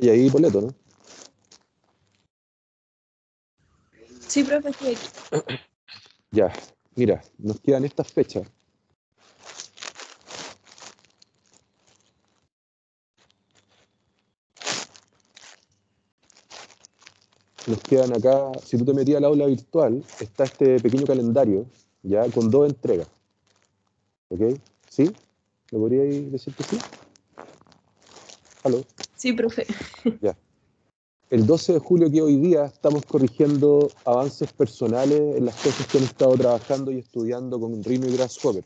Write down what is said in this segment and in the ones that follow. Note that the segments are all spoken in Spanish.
¿Está ahí, Poleto, no? Sí, profe. Ya, mira, nos quedan estas fechas. Nos quedan acá, si tú te metías al aula virtual, está este pequeño calendario, ya, con dos entregas. ¿Ok? ¿Sí? ¿Me podríais decir que sí? ¿Aló? Sí, profe. Ya. El 12 de julio, que hoy día, estamos corrigiendo avances personales en las cosas que han estado trabajando y estudiando con Rhino y Grasshopper.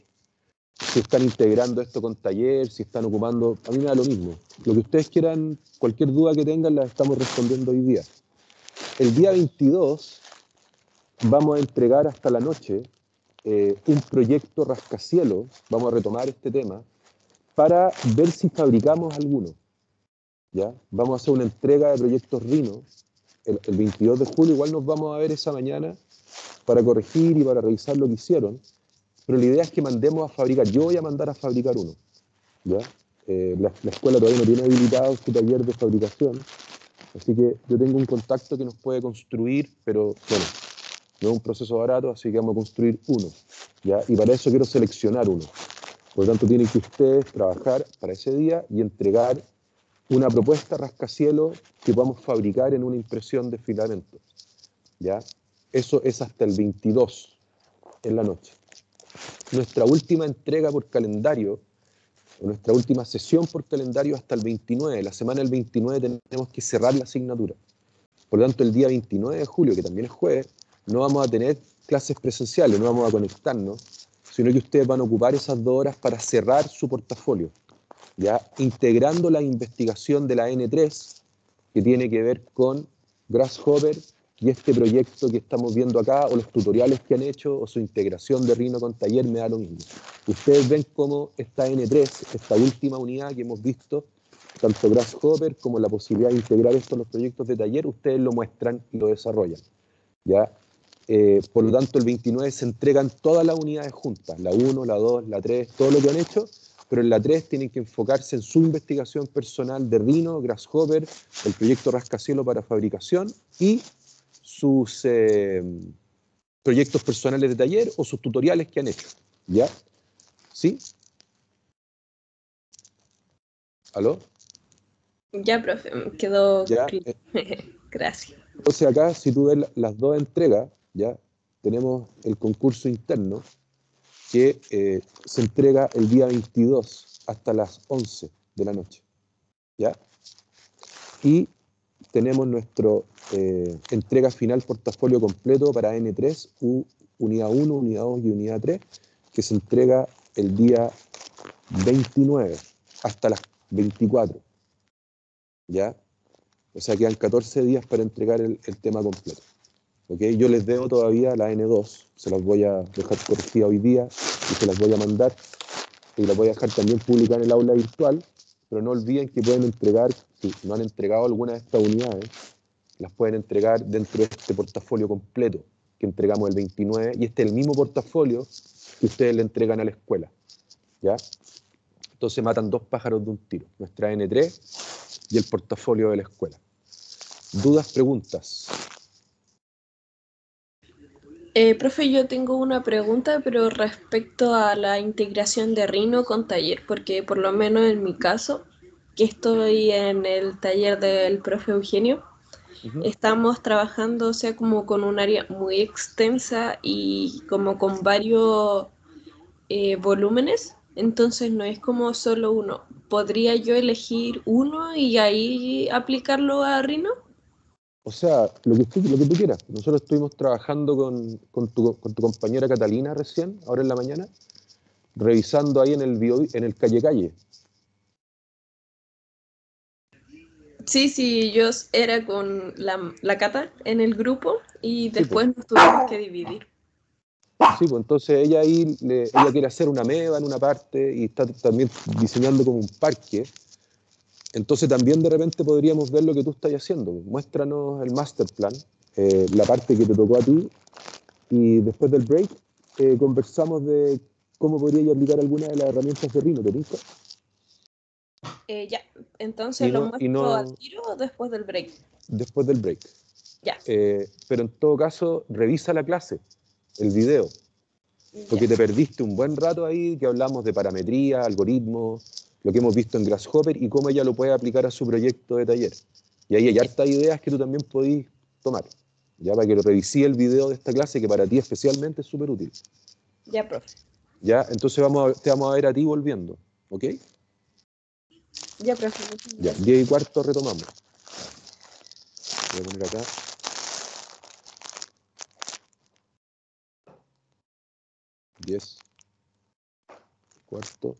Si están integrando esto con taller, si están ocupando, a mí me da lo mismo. Lo que ustedes quieran, cualquier duda que tengan, la estamos respondiendo hoy día. El día 22 vamos a entregar hasta la noche eh, un proyecto rascacielos, vamos a retomar este tema, para ver si fabricamos alguno. ¿Ya? Vamos a hacer una entrega de proyectos Rhino el, el 22 de julio, igual nos vamos a ver esa mañana para corregir y para revisar lo que hicieron, pero la idea es que mandemos a fabricar, yo voy a mandar a fabricar uno. ¿ya? Eh, la, la escuela todavía no tiene habilitado su taller de fabricación, así que yo tengo un contacto que nos puede construir, pero bueno, no es un proceso barato, así que vamos a construir uno. Y para eso quiero seleccionar uno. Por lo tanto, tienen que ustedes trabajar para ese día y entregar una propuesta rascacielos que podamos fabricar en una impresión de filamentos. ¿ya? Eso es hasta el 22 en la noche. Nuestra última entrega por calendario, nuestra última sesión por calendario hasta el 29. La semana del 29 tenemos que cerrar la asignatura. Por lo tanto, el día 29 de julio, que también es jueves, no vamos a tener clases presenciales, no vamos a conectarnos, sino que ustedes van a ocupar esas dos horas para cerrar su portafolio, ya integrando la investigación de la N3, que tiene que ver con Grasshopper y este proyecto que estamos viendo acá, o los tutoriales que han hecho, o su integración de Rhino con taller, me da lo. Ustedes ven cómo esta N3, esta última unidad que hemos visto, tanto Grasshopper como la posibilidad de integrar esto en los proyectos de taller, ustedes lo muestran y lo desarrollan. ¿ya? Eh, por lo tanto, el 29 se entregan todas las unidades juntas, la 1, la 2, la 3, todo lo que han hecho, pero en la 3 tienen que enfocarse en su investigación personal de Rhino, Grasshopper, el proyecto Rascacielos para fabricación y sus eh, proyectos personales de taller o sus tutoriales que han hecho. ¿Ya? ¿Sí? ¿Aló? Ya, profe, quedó. Ya, claro. Gracias. Entonces acá, si tú ves la- las dos entregas, ya tenemos el concurso interno que eh, se entrega el día 22 hasta las 11 de la noche, ¿ya? Y tenemos nuestro eh, entrega final portafolio completo para N3, U, unidad 1, unidad 2 y unidad 3, que se entrega el día 29 hasta las 24, ¿ya? O sea, quedan 14 días para entregar el tema completo. ¿Ok? Yo les debo todavía la N2, se las voy a dejar corregida hoy día y se las voy a mandar y las voy a dejar también publicar en el aula virtual, pero no olviden que pueden entregar, si no han entregado alguna de estas unidades, las pueden entregar dentro de este portafolio completo que entregamos el 29 y este es el mismo portafolio que ustedes le entregan a la escuela. ¿ya? Entonces matan dos pájaros de un tiro, nuestra N3 y el portafolio de la escuela. ¿Dudas, preguntas? Eh, profe, yo tengo una pregunta, pero respecto a la integración de Rhino con taller, porque por lo menos en mi caso, que estoy en el taller del profe Eugenio, estamos trabajando, o sea, como con un área muy extensa y como con varios eh, volúmenes, entonces no es como solo uno. ¿Podría yo elegir uno y ahí aplicarlo a Rhino? O sea, lo que, tú, lo que tú quieras. Nosotros estuvimos trabajando con, con tu, con tu compañera Catalina recién, ahora en la mañana, revisando ahí en el, bio, en el calle calle. Sí, sí, yo era con la, la Cata en el grupo y pues. después nos tuvimos que dividir. Sí, pues entonces ella ahí le- ella quiere hacer una meva en una parte y está también diseñando como un parque. Entonces también de repente podríamos ver lo que tú estás haciendo. Muéstranos el master plan, eh, la parte que te tocó a ti y después del break eh, conversamos de cómo podrías aplicar alguna de las herramientas de Rhino, ¿te tinca? Eh, ya, entonces Y lo no- muestro no- al tiro o después del break. después del break. Ya. Pero en todo caso, revisa la clase, el video, porque Ya. te perdiste un buen rato ahí que hablamos de parametría, algoritmos, lo que hemos visto en Grasshopper y cómo ella lo puede aplicar a su proyecto de taller. Y ahí hay hartas ideas que tú también podís tomar, ya para que lo revisí el video de esta clase que para ti especialmente es súper útil. Ya, profe. Ya, entonces vamos a- te vamos a ver a ti volviendo, ¿ok? Ya, profe. Ya, gracias. 10 y cuarto retomamos. Voy a poner acá. 10, cuarto,